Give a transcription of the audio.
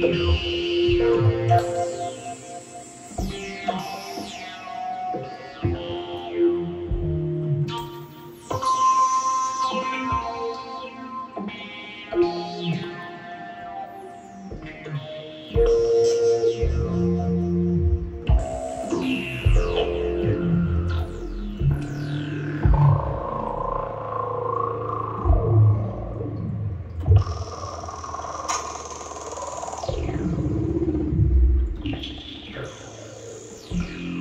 you. you.